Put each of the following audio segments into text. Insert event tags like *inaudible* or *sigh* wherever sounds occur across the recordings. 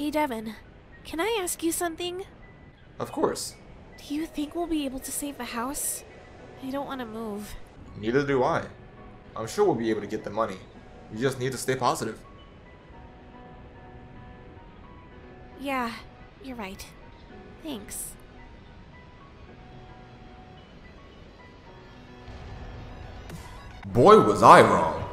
Hey, Devin, can I ask you something? Of course. Do you think we'll be able to save the house? I don't want to move. Neither do I. I'm sure we'll be able to get the money. You just need to stay positive. Yeah, you're right. Thanks. Boy, was I wrong.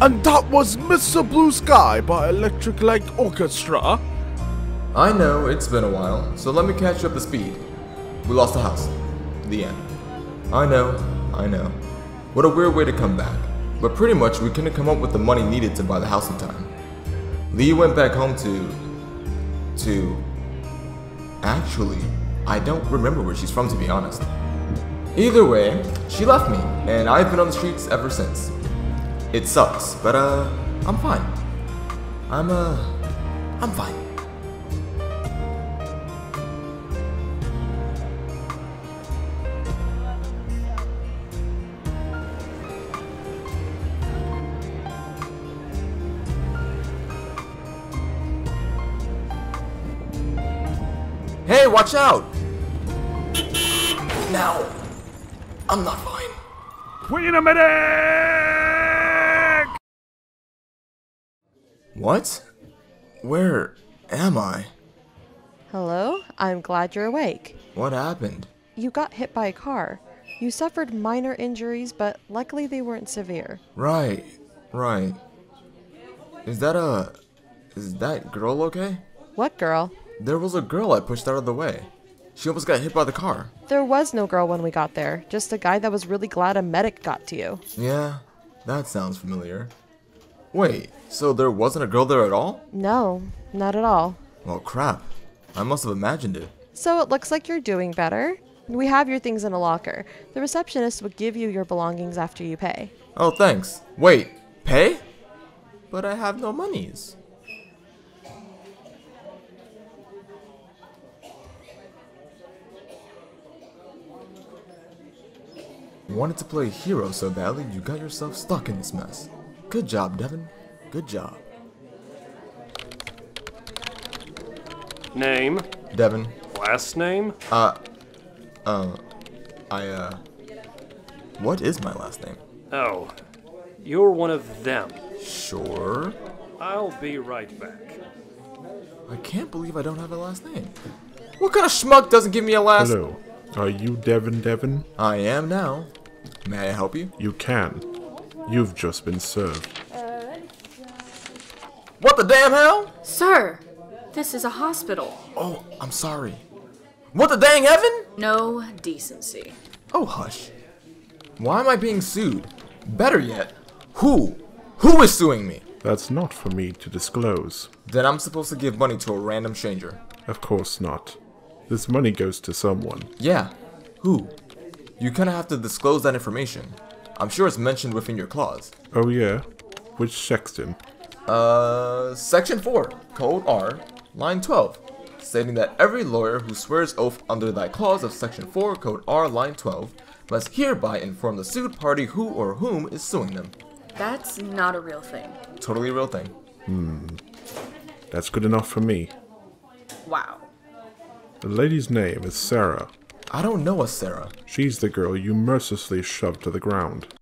And that was Mr. Blue Sky by Electric Light Orchestra. I know, it's been a while, so let me catch up to speed. We lost the house. The end. I know, I know. What a weird way to come back. But pretty much we couldn't come up with the money needed to buy the house in time. Lee went back home to... to... Actually, I don't remember where she's from to be honest. Either way, she left me, and I've been on the streets ever since. It sucks, but uh, I'm fine. I'm uh, I'm fine. Hey, watch out! Now, I'm not fine. Wait a minute! What? Where am I? Hello? I'm glad you're awake. What happened? You got hit by a car. You suffered minor injuries, but luckily they weren't severe. Right, right. Is that a. Is that girl okay? What girl? There was a girl I pushed out of the way. She almost got hit by the car. There was no girl when we got there, just a guy that was really glad a medic got to you. Yeah, that sounds familiar. Wait, so there wasn't a girl there at all? No, not at all. Well, crap. I must have imagined it. So it looks like you're doing better. We have your things in a locker. The receptionist will give you your belongings after you pay. Oh, thanks. Wait, pay? But I have no monies. Wanted to play hero so badly, you got yourself stuck in this mess. Good job, Devin. Good job. Name? Devin, Last name? uh, uh, I, uh, what is my last name? Oh, you're one of them. Sure. I'll be right back. I can't believe I don't have a last name. What kind of schmuck doesn't give me a last? Hello. Are you Devin Devin? I am now. May I help you? You can. You've just been served. Uh, what the damn hell? Sir, this is a hospital. Oh, I'm sorry. What the dang heaven? No decency. Oh, hush. Why am I being sued? Better yet, who? Who is suing me? That's not for me to disclose. Then I'm supposed to give money to a random stranger. Of course not. This money goes to someone. Yeah, who? You kinda have to disclose that information. I'm sure it's mentioned within your clause. Oh yeah? Which section? Uh, Section 4, Code R, line 12, stating that every lawyer who swears oath under that clause of Section 4, Code R, line 12, must hereby inform the sued party who or whom is suing them. That's not a real thing. Totally a real thing. Hmm. That's good enough for me. Wow. The lady's name is Sarah. I don't know a Sarah. She's the girl you mercilessly shoved to the ground.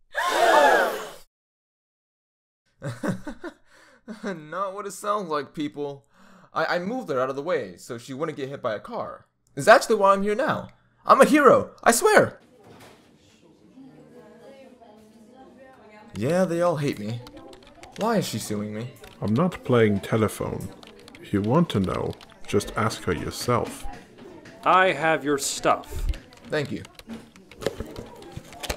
*laughs* Not what it sounds like, people. I, I moved her out of the way so she wouldn't get hit by a car. It's actually why I'm here now. I'm a hero, I swear. Yeah, they all hate me. Why is she suing me? I'm not playing telephone. If you want to know, just ask her yourself. I have your stuff. Thank you.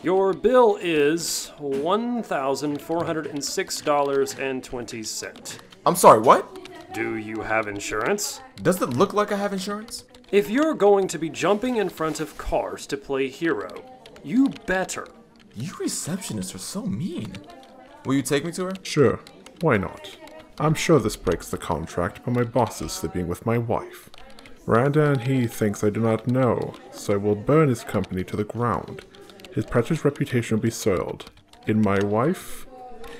Your bill is $1,406.20. I'm sorry, what? Do you have insurance? Does it look like I have insurance? If you're going to be jumping in front of cars to play hero, you better. You receptionists are so mean. Will you take me to her? Sure, why not? I'm sure this breaks the contract, but my boss is sleeping with my wife. Miranda and he thinks I do not know, so I will burn his company to the ground. His precious reputation will be soiled. In my wife? *laughs*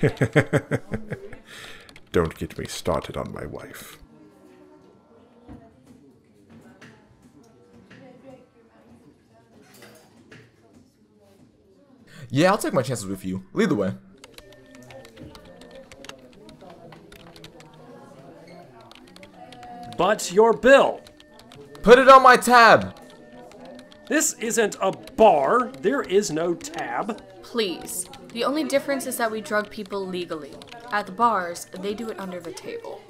Don't get me started on my wife. Yeah, I'll take my chances with you. Lead the way. But your bill. Put it on my tab. This isn't a bar. There is no tab. Please. The only difference is that we drug people legally. At the bars, they do it under the table.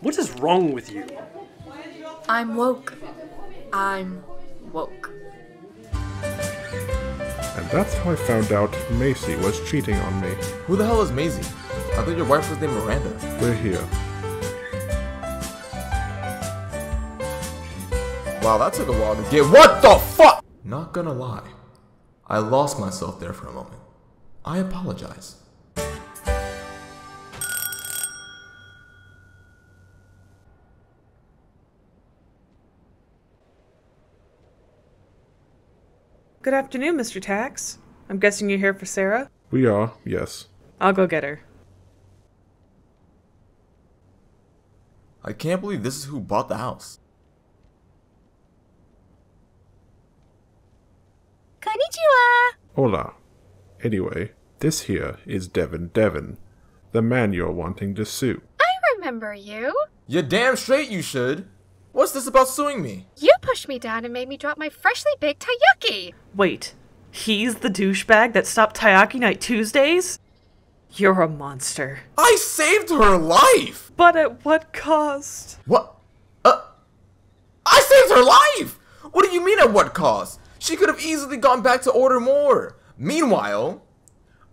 What is wrong with you? I'm woke. I'm woke. And that's how I found out Macy was cheating on me. Who the hell is Macy? I thought your wife was named Miranda. We're here. Wow, that took a while to get. What the fuck? Not gonna lie. I lost myself there for a moment. I apologize. Good afternoon, Mr. Tax. I'm guessing you're here for Sarah? We are, yes. I'll go get her. I can't believe this is who bought the house. Hola. Anyway, this here is Devin Devin, the man you're wanting to sue. I remember you. You're damn straight you should. What's this about suing me? You pushed me down and made me drop my freshly baked taiyaki. Wait, he's the douchebag that stopped Taiyaki Night Tuesdays? You're a monster. I saved her life! But at what cost? What? Uh. I saved her life! What do you mean at what cost? She could have easily gone back to order more. Meanwhile,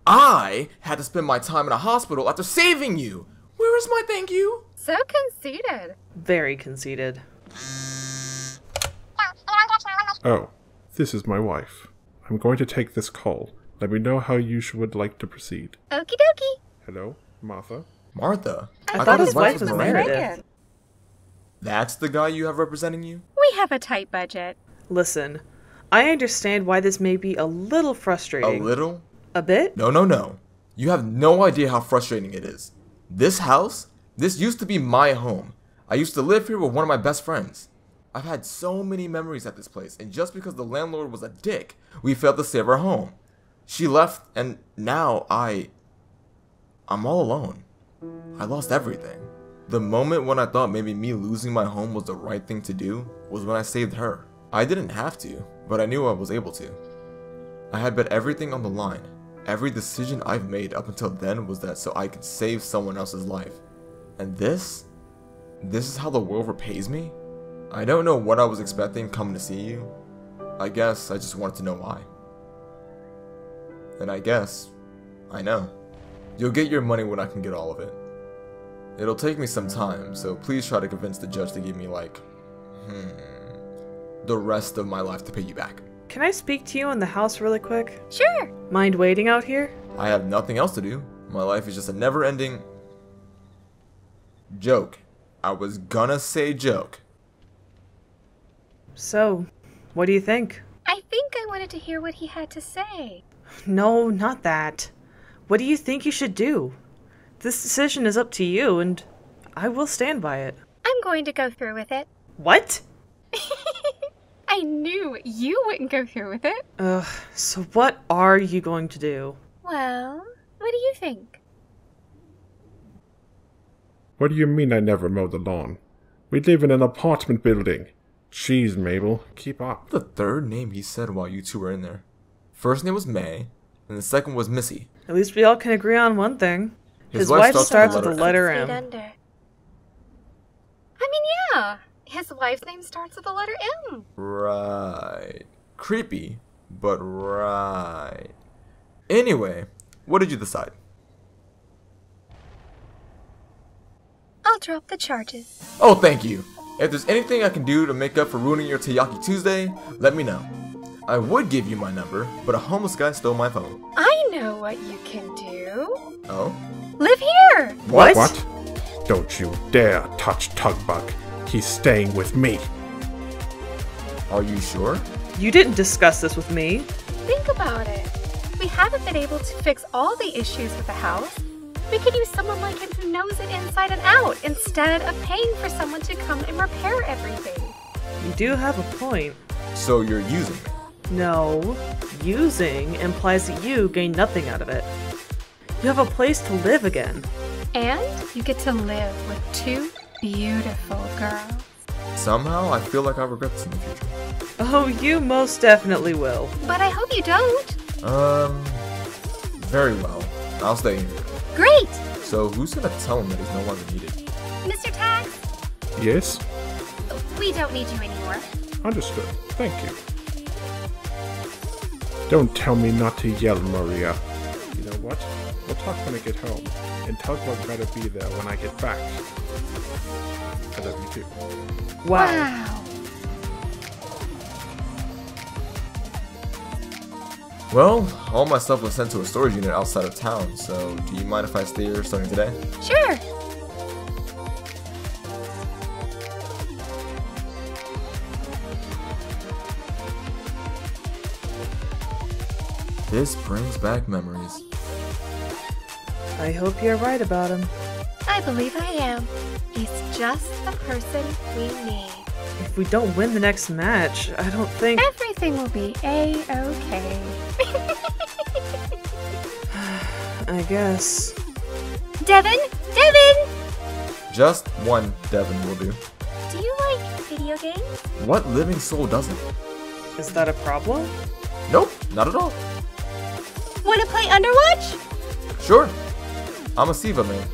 I had to spend my time in a hospital after saving you. Where is my thank you? So conceited. Very conceited. Oh, this is my wife. I'm going to take this call. Let me know how you would like to proceed. Okie dokie. Hello, Martha? Martha. I, thought, his wife was Miranda. Meredith. That's the guy you have representing you? We have a tight budget. Listen, I understand why this may be a little frustrating. A little? A bit? No, no, no. You have no idea how frustrating it is. This house, this used to be my home. I used to live here with one of my best friends. I've had so many memories at this place, and just because the landlord was a dick, we failed to save our home. She left, and now I. I'm all alone. I lost everything. The moment when I thought maybe me losing my home was the right thing to do was when I saved her. I didn't have to, but I knew I was able to. I had bet everything on the line. Every decision I've made up until then was that so I could save someone else's life. And this? This is how the world repays me? I don't know what I was expecting coming to see you. I guess I just wanted to know why. And I guess I know. You'll get your money when I can get all of it. It'll take me some time, so please try to convince the judge to give me like, hmm, the rest of my life to pay you back. Can I speak to you in the house really quick? Sure. Mind waiting out here? I have nothing else to do. My life is just a never ending joke. I was gonna say joke. So, what do you think? I think I wanted to hear what he had to say. No, not that. What do you think you should do? This decision is up to you, and I will stand by it. I'm going to go through with it. What? I knew you wouldn't go through with it. Ugh, so what are you going to do? Well, what do you think? What do you mean I never mowed the lawn? We live in an apartment building. Jeez, Mabel, keep up. The third name he said while you two were in there. First name was May, and the second was Missy. At least we all can agree on one thing. His His, wife wife starts starts with with the the letter Feet M. under. I mean, yeah. His wife's name starts with the letter M. Right. Creepy, but right. Anyway, what did you decide? I'll drop the charges. Oh, thank you. If there's anything I can do to make up for ruining your Taiyaki Tuesday, let me know. I would give you my number, but a homeless guy stole my phone. I know what you can do. Oh? Live here. What? What? Don't you dare touch Tugbug. He's staying with me. Are you sure? You didn't discuss this with me. Think about it. We haven't been able to fix all the issues with the house. We could use someone like him who knows it inside and out instead of paying for someone to come and repair everything. You do have a point. So you're using me. No, using implies that you gain nothing out of it. You have a place to live again. And you get to live with two beautiful girls. Somehow, I feel like I'll regret this in the future. Oh, you most definitely will. But I hope you don't. Um, very well. I'll stay here. Great! So who's gonna tell him that he's no longer needed? Mr. Tax, Yes? we don't need you anymore. Understood. Thank you. Don't tell me not to yell, Maria. You know what? We'll talk when I get home. And Tugboat better be there when I get back. I love you too. Wow. Wow. Well, all my stuff was sent to a storage unit outside of town, so do you mind if I stay here starting today? Sure. This brings back memories. I hope you're right about him. I believe I am. He's just the person we need. If we don't win the next match, I don't think. Everything will be a-okay. *sighs* I guess. Devin? Devin! Just one Devin will do. Do you like video games? What living soul doesn't? Is that a problem? Nope, not at all. Wanna play Underwatch? Sure. I'm a Siva man.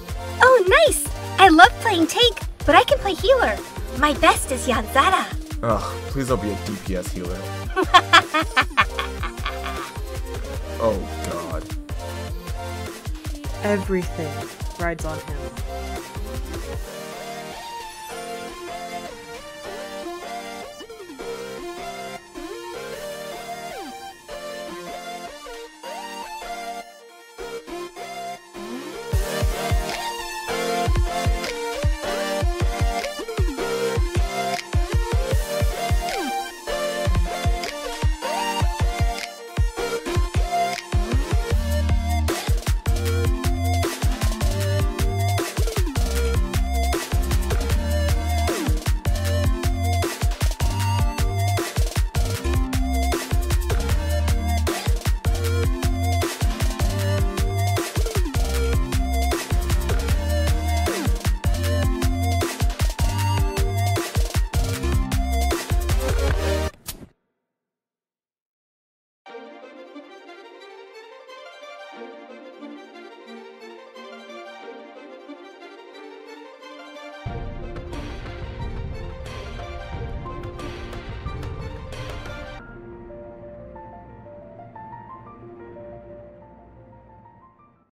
Oh, nice! I love playing tank, but I can play healer. My best is Yanzara. Ugh, please don't be a DPS healer. *laughs* oh god. Everything rides on him.